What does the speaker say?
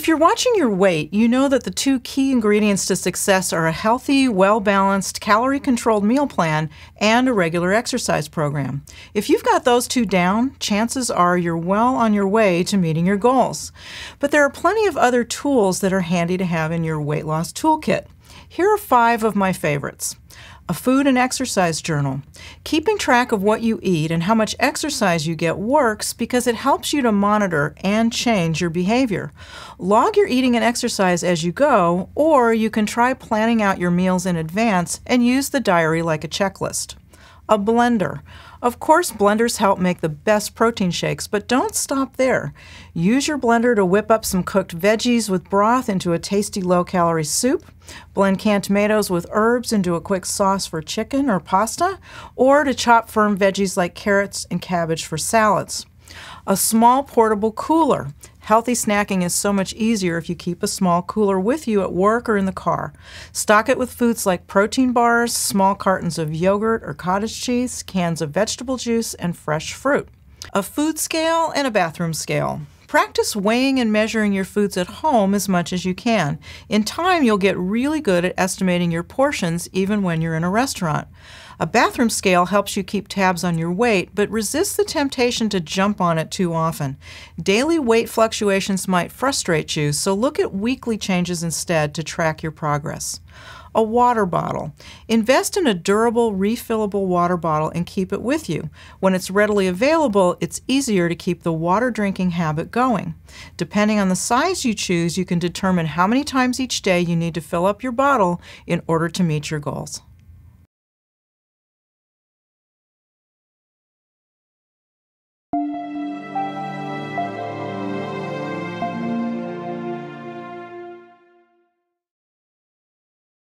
If you're watching your weight, you know that the two key ingredients to success are a healthy, well balanced, calorie controlled meal plan and a regular exercise program. If you've got those two down, chances are you're well on your way to meeting your goals. But there are plenty of other tools that are handy to have in your weight loss toolkit. Here are five of my favorites a food and exercise journal. Keeping track of what you eat and how much exercise you get works because it helps you to monitor and change your behavior. Log your eating and exercise as you go, or you can try planning out your meals in advance and use the diary like a checklist. A blender. Of course, blenders help make the best protein shakes, but don't stop there. Use your blender to whip up some cooked veggies with broth into a tasty low calorie soup, blend canned tomatoes with herbs into a quick sauce for chicken or pasta, or to chop firm veggies like carrots and cabbage for salads. A small portable cooler. Healthy snacking is so much easier if you keep a small cooler with you at work or in the car. Stock it with foods like protein bars, small cartons of yogurt or cottage cheese, cans of vegetable juice, and fresh fruit. A food scale and a bathroom scale. Practice weighing and measuring your foods at home as much as you can. In time, you'll get really good at estimating your portions even when you're in a restaurant. A bathroom scale helps you keep tabs on your weight, but resist the temptation to jump on it too often. Daily weight fluctuations might frustrate you, so look at weekly changes instead to track your progress. A water bottle. Invest in a durable, refillable water bottle and keep it with you. When it's readily available, it's easier to keep the water drinking habit going. Depending on the size you choose, you can determine how many times each day you need to fill up your bottle in order to meet your goals.